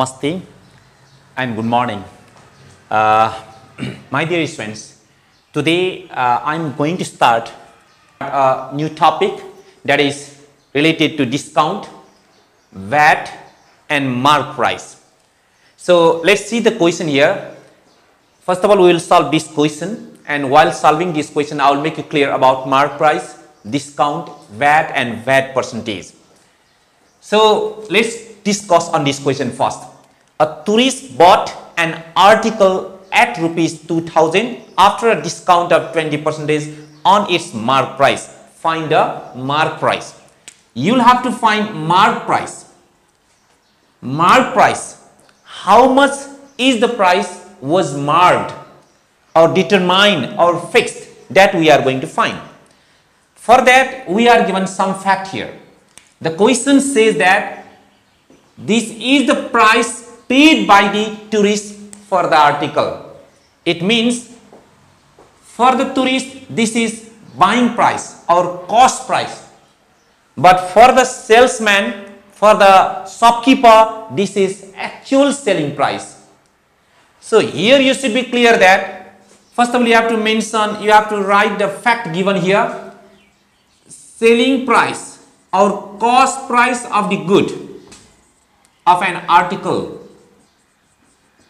Namaste and good morning. Uh, my dear students, today uh, I am going to start a new topic that is related to discount, VAT and mark price. So let's see the question here. First of all, we will solve this question and while solving this question, I will make you clear about mark price, discount, VAT and VAT percentage. So let's discuss on this question first. A tourist bought an article at rupees 2000 after a discount of 20 percentage on its mark price. Find the mark price. You will have to find mark price. Mark price. How much is the price was marked or determined or fixed that we are going to find. For that we are given some fact here. The question says that this is the price paid by the tourist for the article. It means for the tourist this is buying price or cost price. But for the salesman, for the shopkeeper, this is actual selling price. So here you should be clear that first of all you have to mention, you have to write the fact given here. Selling price or cost price of the good of an article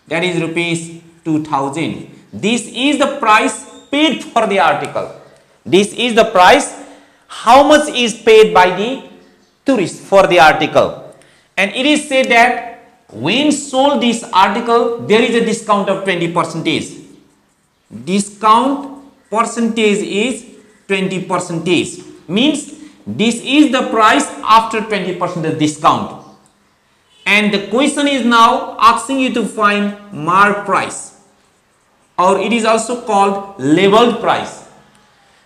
that is rupees 2000 this is the price paid for the article. This is the price how much is paid by the tourist for the article. And it is said that when sold this article there is a discount of 20 percentage. Discount percentage is 20 percentage. Means this is the price after 20 percent discount and the question is now asking you to find mark price or it is also called labeled price.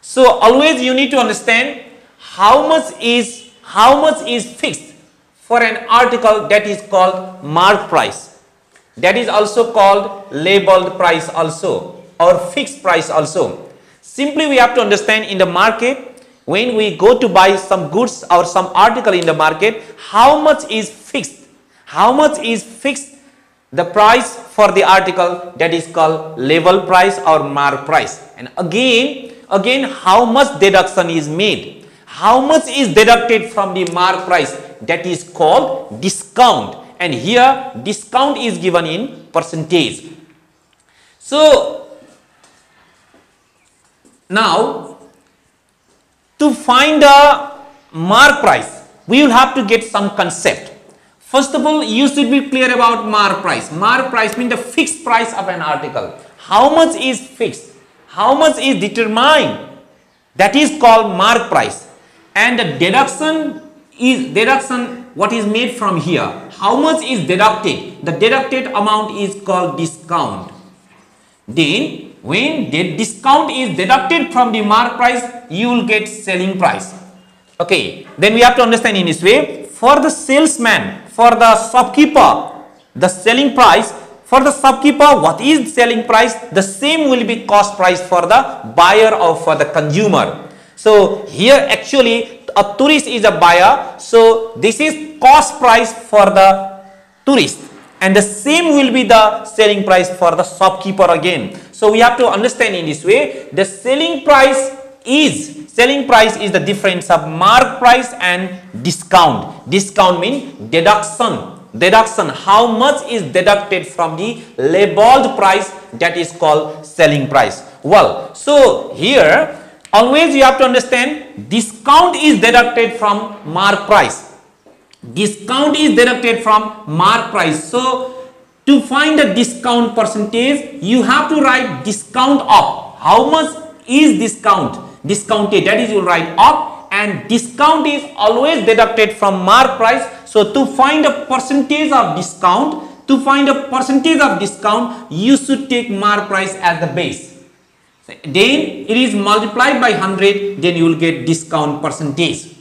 So always you need to understand how much is how much is fixed for an article that is called mark price. That is also called labeled price also or fixed price also. Simply we have to understand in the market when we go to buy some goods or some article in the market how much is fixed how much is fixed the price for the article? That is called level price or mark price. And again again how much deduction is made? How much is deducted from the mark price? That is called discount. And here discount is given in percentage. So now to find the mark price we will have to get some concept First of all, you should be clear about mark price. Mark price means the fixed price of an article. How much is fixed? How much is determined? That is called mark price. And the deduction is deduction what is made from here. How much is deducted? The deducted amount is called discount. Then when the discount is deducted from the mark price, you will get selling price. Okay, then we have to understand in this way. For the salesman, for the shopkeeper the selling price. For the shopkeeper what is selling price? The same will be cost price for the buyer or for the consumer. So here actually a tourist is a buyer. So this is cost price for the tourist. And the same will be the selling price for the shopkeeper again. So we have to understand in this way the selling price is selling price is the difference of mark price and discount. Discount means deduction. Deduction how much is deducted from the labeled price that is called selling price? Well so here always you have to understand discount is deducted from mark price. Discount is deducted from mark price. So to find the discount percentage you have to write discount of. How much is discount discounted that is you write up and discount is always deducted from mark price. So to find a percentage of discount to find a percentage of discount you should take mark price as the base. Then it is multiplied by 100 then you will get discount percentage.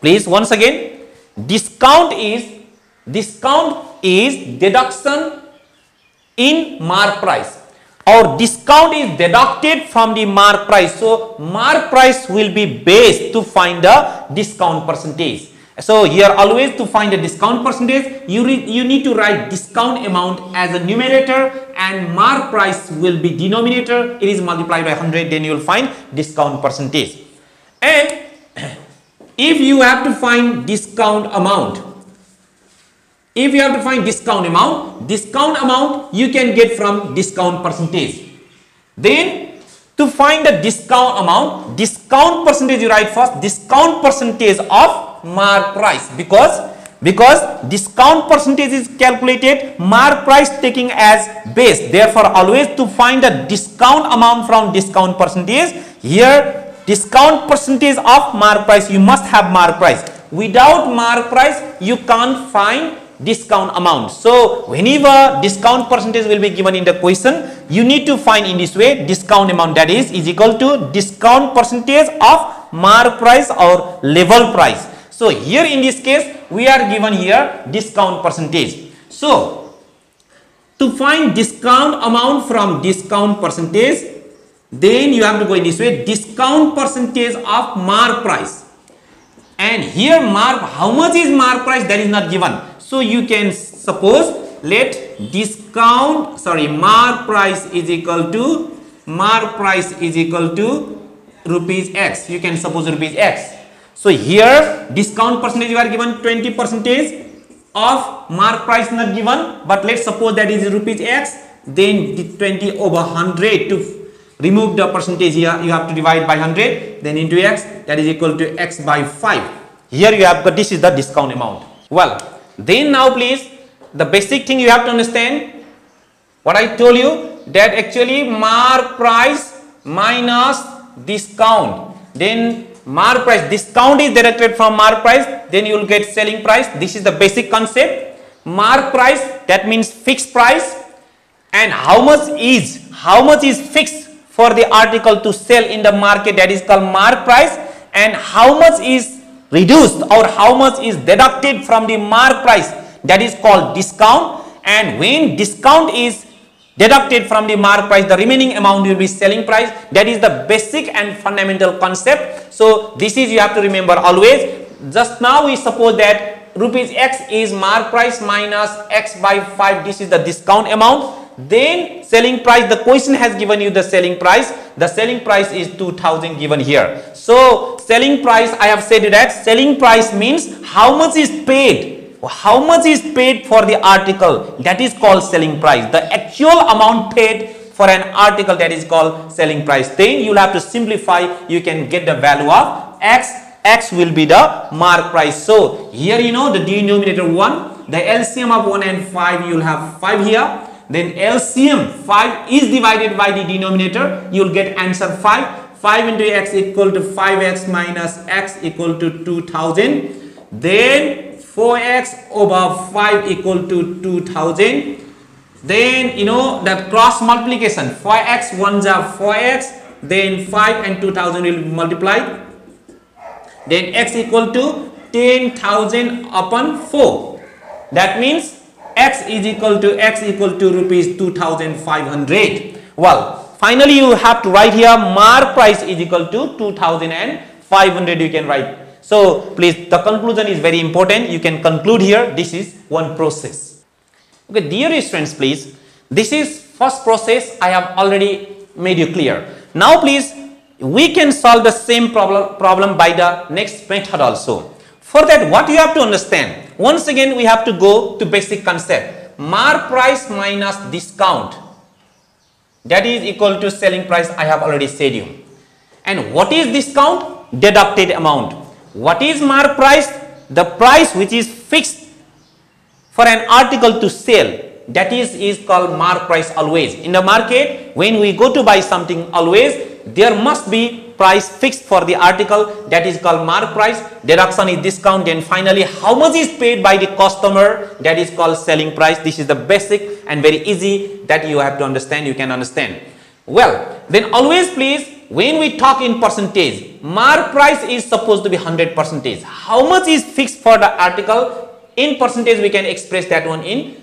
Please once again discount is discount is deduction in mark price or discount is deducted from the mark price. So, mark price will be base to find the discount percentage So here always to find the discount percentage, you, you need to write discount amount as a numerator and mark price will be denominator. It is multiplied by 100 then you will find discount percentage. And if you have to find discount amount, if you have to find discount amount, discount amount you can get from discount percentage. Then to find the discount amount, discount percentage you write first, discount percentage of mark price. Because because discount percentage is calculated mark price taking as base. Therefore always to find the discount amount from discount percentage here discount percentage of mark price you must have mark price. Without mark price you can't find discount amount. So whenever discount percentage will be given in the question you need to find in this way discount amount. That is is equal to discount percentage of mark price or level price. So here in this case we are given here discount percentage. So to find discount amount from discount percentage then you have to go in this way discount percentage of mark price. And here mark how much is mark price? That is not given so you can suppose let discount sorry mark price is equal to mark price is equal to rupees x. You can suppose rupees x. So here discount percentage you are given 20 percentage of mark price not given but let's suppose that is rupees x then the 20 over 100 to remove the percentage here you have to divide by 100 then into x that is equal to x by 5 here you have got this is the discount amount. Well then now please the basic thing you have to understand what I told you that actually mark price minus discount. Then mark price discount is deducted from mark price then you will get selling price. This is the basic concept. Mark price that means fixed price. And how much is how much is fixed for the article to sell in the market? That is called mark price. And how much is reduced or how much is deducted from the mark price. That is called discount. And when discount is deducted from the mark price the remaining amount will be selling price. That is the basic and fundamental concept. So this is you have to remember always. Just now we suppose that rupees x is mark price minus x by 5 this is the discount amount then selling price the question has given you the selling price. The selling price is 2000 given here. So selling price i have said it that selling price means how much is paid. How much is paid for the article? That is called selling price. The actual amount paid for an article that is called selling price. Then you'll have to simplify. You can get the value of x. X will be the mark price. So here you know the denominator 1 the LCM of 1 and 5 you'll have 5 here then LCM 5 is divided by the denominator. You'll get answer 5 5 into x equal to 5x minus x equal to 2000 then 4x over 5 equal to 2000 then you know that cross multiplication. 4x 1 are 4x then 5 and 2000 will be multiplied. Then x equal to 10,000 upon 4 that means x is equal to x equal to rupees 2500 well finally you have to write here mark price is equal to 2500 you can write so please the conclusion is very important. You can conclude here. This is one process. Okay, dear students, please. This is first process I have already made you clear. Now please we can solve the same problem, problem by the next method also. For that what you have to understand. Once again we have to go to basic concept. Mark price minus discount that is equal to selling price I have already said you. And what is discount? Deducted amount. What is mark price? The price which is fixed for an article to sell that is is called mark price always. In the market when we go to buy something always there must be price fixed for the article that is called mark price deduction is discount and finally how much is paid by the customer that is called selling price this is the basic and very easy that you have to understand you can understand well then always please when we talk in percentage, mark price is supposed to be 100 percentage. How much is fixed for the article? In percentage, we can express that one in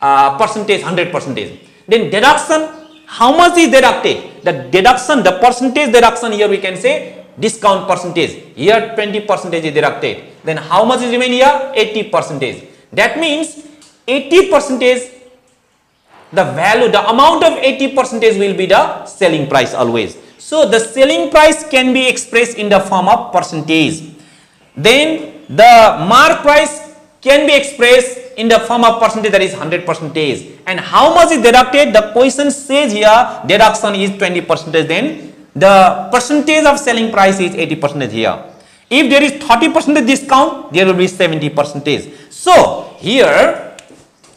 uh, percentage, 100 percentage. Then deduction, how much is deducted? The deduction, the percentage deduction here we can say discount percentage. Here 20 percentage is deducted. Then how much is remaining here? 80 percentage. That means 80 percentage the value, the amount of 80 percentage will be the selling price always. So the selling price can be expressed in the form of percentage. Then the mark price can be expressed in the form of percentage that is 100 percentage. And how much is deducted? The question says here deduction is 20 percentage. Then the percentage of selling price is 80 percentage here. If there is 30 percentage discount, there will be 70 percentage. So here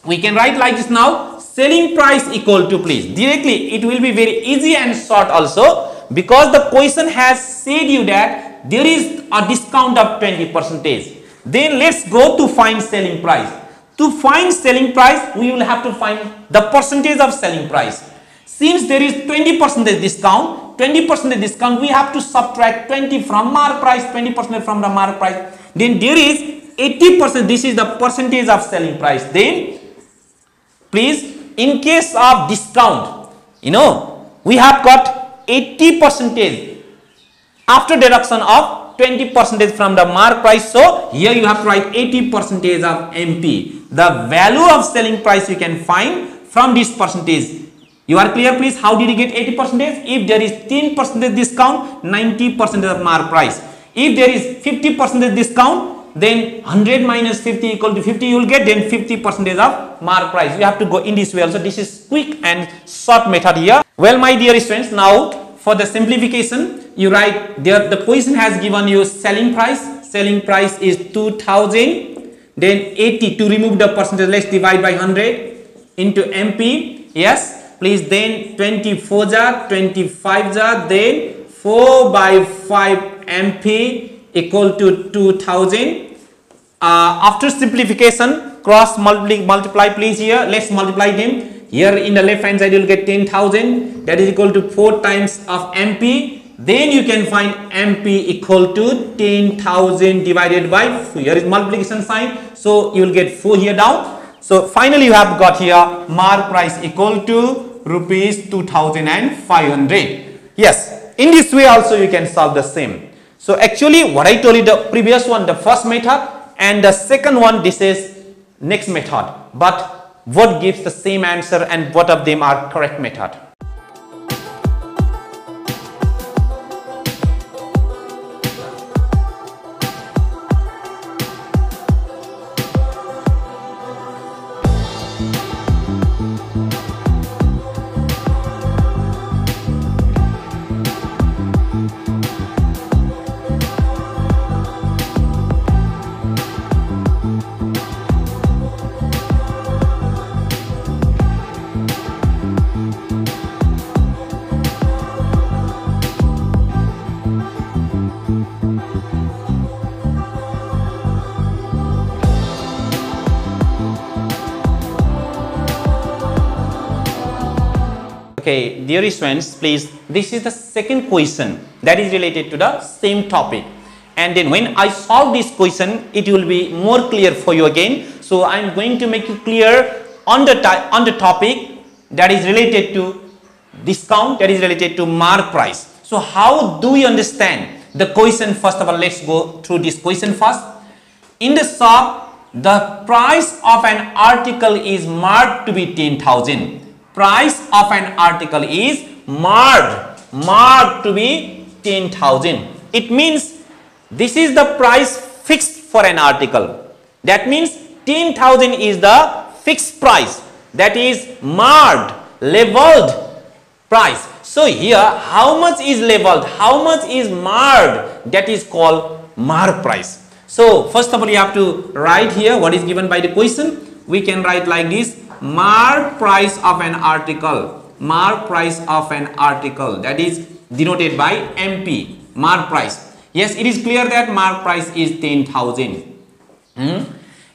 we can write like this now selling price equal to please directly it will be very easy and short also because the question has said you that there is a discount of 20 percentage then let's go to find selling price to find selling price we will have to find the percentage of selling price. Since there is 20% discount 20 percentage discount we have to subtract 20 from mark price 20 percent from the mark price. Then there is 80 percent this is the percentage of selling price. Then please in case of discount you know we have got 80% after deduction of 20% from the mark price. So here you have to write 80% of mp the value of selling price you can find from this percentage. You are clear please? How did you get 80 percentage? If there is 10 percentage discount 90 percentage of mark price. If there is 50 percentage discount then 100 minus 50 equal to 50 you will get then 50 percentage of mark price. You have to go in this way also. This is quick and short method here. Well my dear students now for the simplification you write there the question has given you selling price. Selling price is 2000 then 80 to remove the percentage let's divide by 100 into mp yes please then 24 jar 25 jar then 4 by 5 mp equal to 2000 uh, after simplification cross multiply, multiply please here. Let's multiply them. Here in the left hand side you will get 10,000 that is equal to 4 times of MP then you can find MP equal to 10,000 divided by here is multiplication sign so you will get 4 here down so finally you have got here mark price equal to rupees 2500 yes in this way also you can solve the same. So actually what I told you the previous one the first method and the second one this is next method. But what gives the same answer and what of them are correct method. Okay, dear students, please, this is the second question that is related to the same topic. And then when I solve this question, it will be more clear for you again. So I am going to make you clear on the, on the topic that is related to discount, that is related to mark price. So how do we understand the question? First of all, let's go through this question first. In the shop, the price of an article is marked to be 10,000 price of an article is marked marked to be 10000 it means this is the price fixed for an article. That means 10000 is the fixed price. That is marked labeled price. So here how much is labeled? How much is marked? That is called mark price. So first of all you have to write here what is given by the question. We can write like this mark price of an article. Mark price of an article. That is denoted by MP mark price. Yes it is clear that mark price is 10,000 hmm?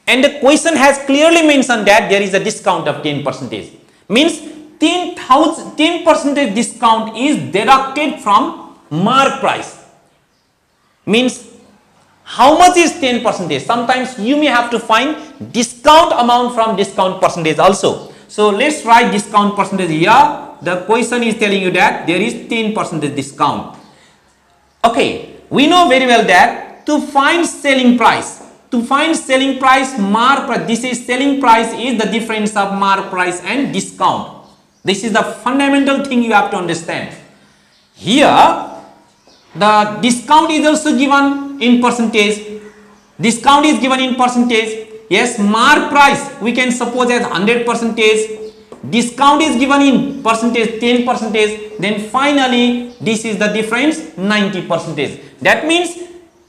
and the question has clearly mentioned that there is a discount of 10 percentage. Means 10,000 10 percentage discount is deducted from mark price. Means how much is 10 percentage? Sometimes you may have to find discount amount from discount percentage also. So let's write discount percentage here. The question is telling you that there is 10 percentage discount. Okay, we know very well that to find selling price, to find selling price, mark price, this is selling price is the difference of mark price and discount. This is the fundamental thing you have to understand. Here, the discount is also given in percentage. Discount is given in percentage. Yes, mark price we can suppose as 100 percentage. Discount is given in percentage 10 percentage. Then finally this is the difference 90 percentage. That means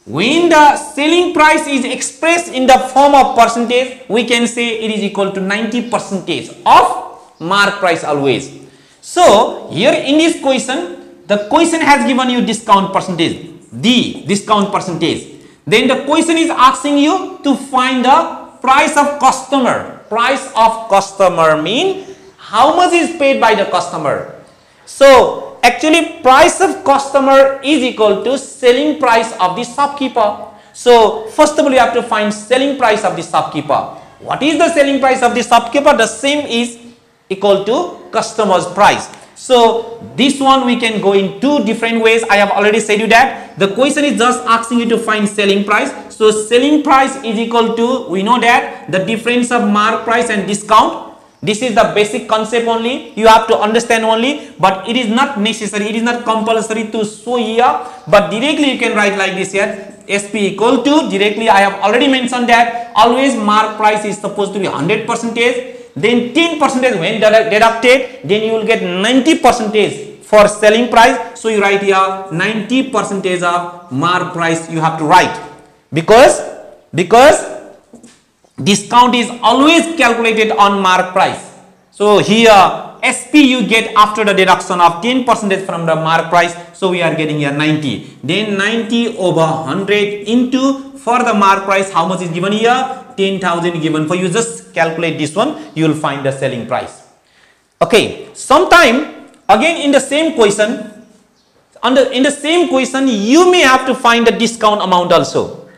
when the selling price is expressed in the form of percentage we can say it is equal to 90 percentage of mark price always. So here in this question the question has given you discount percentage the discount percentage then the question is asking you to find the price of customer price of customer mean how much is paid by the customer. So actually price of customer is equal to selling price of the shopkeeper. So first of all you have to find selling price of the shopkeeper. What is the selling price of the shopkeeper? The same is equal to customer's price. So this one we can go in two different ways. I have already said you that the question is just asking you to find selling price. So selling price is equal to we know that the difference of mark price and discount this is the basic concept only. You have to understand only. But it is not necessary. It is not compulsory to show here. But directly you can write like this here. SP equal to directly I have already mentioned that always mark price is supposed to be 100 percentage. Then 10 percentage when deducted then you will get 90 percentage for selling price. So you write here 90 percentage of mark price you have to write because because discount is always calculated on mark price. So here SP you get after the deduction of 10 percentage from the mark price. So we are getting here 90. Then 90 over 100 into for the mark price how much is given here? 10,000 given for you just calculate this one you will find the selling price. Okay, sometime again in the same question under in the same question you may have to find the discount amount also.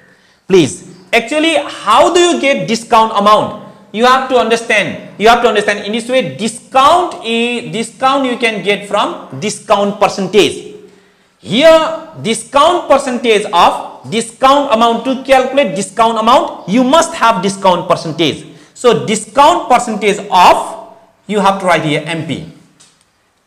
Please Actually, how do you get discount amount? You have to understand. You have to understand in this way discount is discount you can get from discount percentage. Here discount percentage of discount amount to calculate discount amount you must have discount percentage. So discount percentage of you have to write here MP.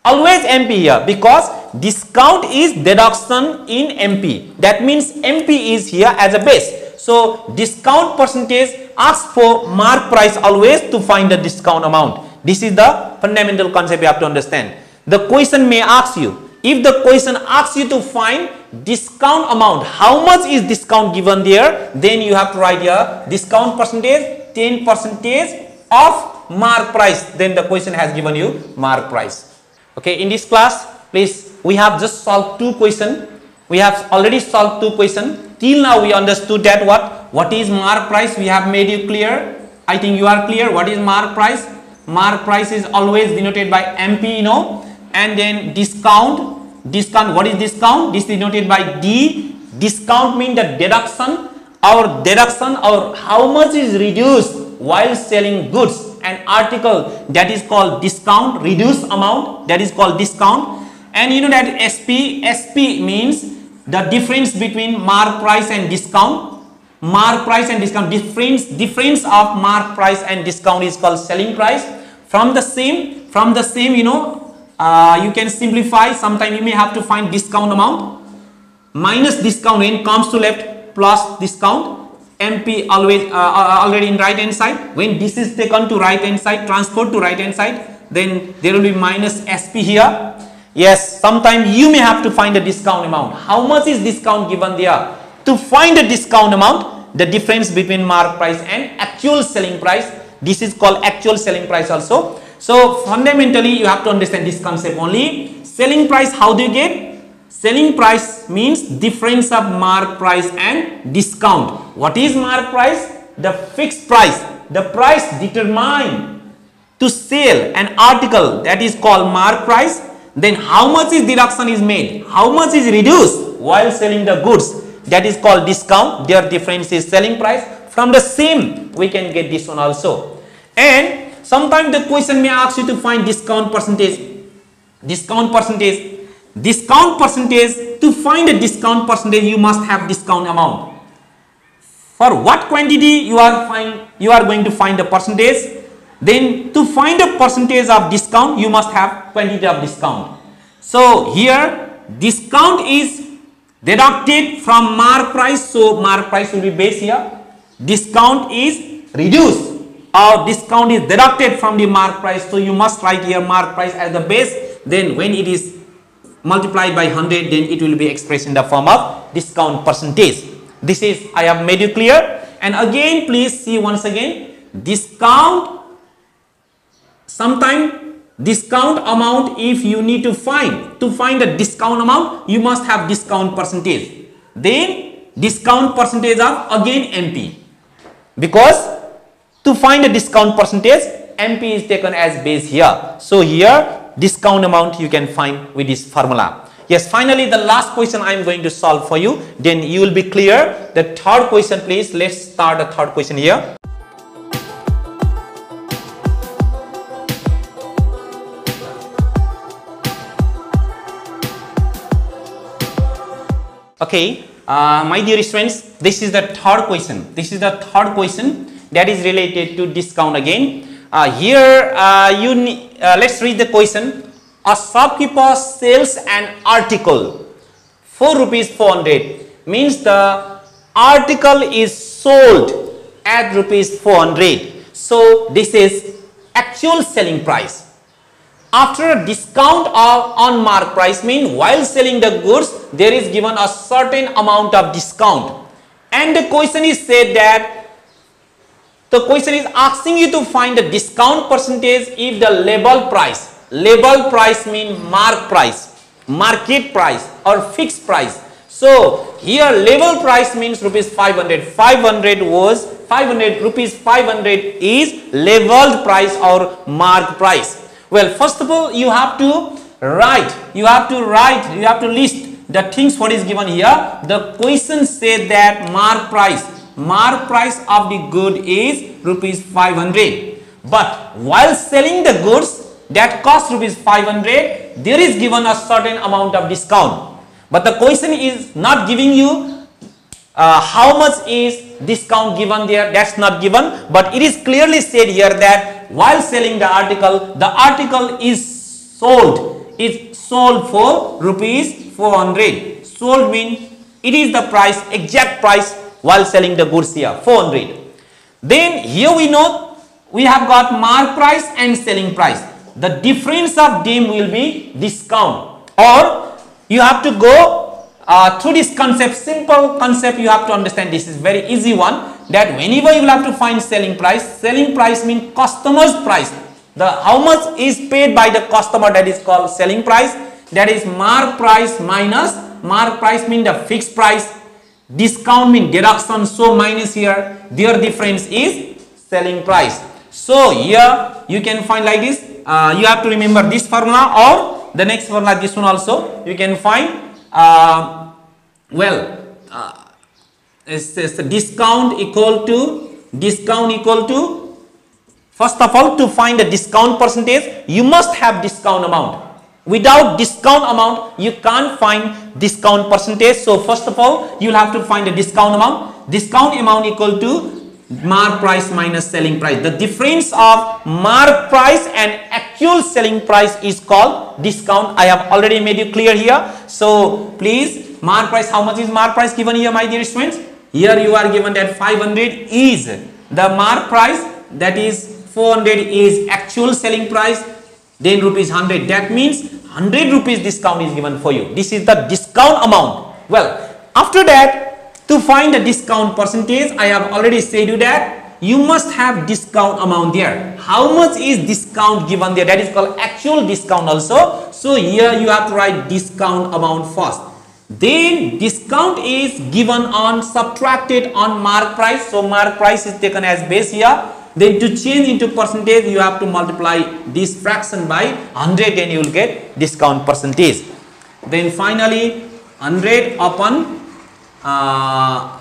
Always MP here because discount is deduction in MP. That means MP is here as a base. So discount percentage asks for mark price always to find the discount amount. This is the fundamental concept you have to understand. The question may ask you, if the question asks you to find discount amount, how much is discount given there? Then you have to write here discount percentage, 10 percentage of mark price. Then the question has given you mark price. Okay, in this class, please, we have just solved two questions. We have already solved two questions till now we understood that what what is mark price? We have made you clear. I think you are clear. What is mark price? Mark price is always denoted by mp you know and then discount discount. What is discount? This is denoted by d. Discount mean the deduction. Our deduction or how much is reduced while selling goods. An article that is called discount reduced amount that is called discount. And you know that sp sp means the difference between mark price and discount mark price and discount difference difference of mark price and discount is called selling price. From the same from the same you know uh, you can simplify. Sometimes you may have to find discount amount. Minus discount when comes to left plus discount. Mp always uh, uh, already in right hand side. When this is taken to right hand side transferred to right hand side then there will be minus sp here Yes, sometimes you may have to find a discount amount. How much is discount given there? To find a discount amount, the difference between mark price and actual selling price, this is called actual selling price also. So fundamentally, you have to understand this concept only. Selling price, how do you get? Selling price means difference of mark price and discount. What is mark price? The fixed price, the price determined to sell an article that is called mark price then how much is deduction is made? How much is reduced? While selling the goods. That is called discount. Their difference is selling price from the same. We can get this one also. And sometimes the question may ask you to find discount percentage. Discount percentage. Discount percentage. To find a discount percentage you must have discount amount. For what quantity you are find you are going to find the percentage then to find a percentage of discount you must have quantity of discount. So here discount is deducted from mark price so mark price will be base here. Discount is reduced or discount is deducted from the mark price so you must write here mark price as the base. Then when it is multiplied by 100 then it will be expressed in the form of discount percentage. This is i have made you clear. And again please see once again discount sometime discount amount if you need to find to find a discount amount you must have discount percentage. Then discount percentage of again mp because to find a discount percentage mp is taken as base here. So here discount amount you can find with this formula. Yes finally the last question i am going to solve for you. Then you will be clear. The third question please. Let's start the third question here okay uh, my dear friends this is the third question. This is the third question that is related to discount again. Uh, here uh, you uh, let's read the question. A shopkeeper sells an article. 4 rupees 400 means the article is sold at rupees 400 so this is actual selling price after a discount of on mark price mean while selling the goods there is given a certain amount of discount. And the question is said that the question is asking you to find the discount percentage if the label price label price mean mark price market price or fixed price. So here label price means rupees 500 500 was 500 rupees 500 is labeled price or mark price well, first of all, you have to write, you have to write, you have to list the things what is given here. The question said that mark price, mark price of the good is rupees 500. But while selling the goods that cost rupees 500, there is given a certain amount of discount. But the question is not giving you uh, how much is discount given there that's not given but it is clearly said here that while selling the article, the article is sold, is sold for rupees 400. Sold means it is the price, exact price while selling the goods here, 400. Then here we know we have got mark price and selling price. The difference of them will be discount or you have to go uh, through this concept, simple concept you have to understand. This is very easy one that whenever you will have to find selling price, selling price means customer's price. The how much is paid by the customer that is called selling price. That is mark price minus mark price mean the fixed price. Discount mean deduction. So minus here their difference is selling price. So here you can find like this. Uh, you have to remember this formula or the next formula this one also you can find uh, well uh, is, is discount equal to discount equal to first of all to find the discount percentage you must have discount amount. Without discount amount you can't find discount percentage. So first of all you'll have to find the discount amount. Discount amount equal to mark price minus selling price. The difference of mark price and actual selling price is called discount. I have already made you clear here. So please mark price how much is mark price given here my dear students? Here you are given that 500 is the mark price. That is 400 is actual selling price. Then rupees 100 that means 100 rupees discount is given for you. This is the discount amount. Well after that to find the discount percentage I have already said you that you must have discount amount there. How much is discount given there? That is called actual discount also. So here you have to write discount amount first. Then discount is given on subtracted on mark price. So mark price is taken as base here. Then to change into percentage you have to multiply this fraction by 100 then you will get discount percentage. Then finally 100 upon uh,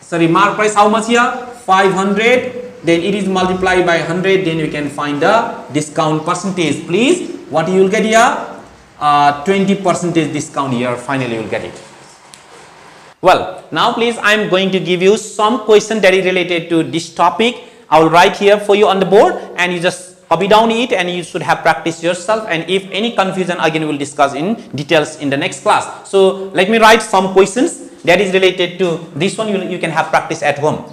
sorry mark price how much here? 500 then it is multiplied by 100 then you can find the discount percentage please. What you will get here? Uh, 20 percentage discount here. Finally you will get it. Well now please i am going to give you some question that is related to this topic. I will write here for you on the board and you just copy down it and you should have practiced yourself. And if any confusion again we will discuss in details in the next class. So let me write some questions that is related to this one you, you can have practice at home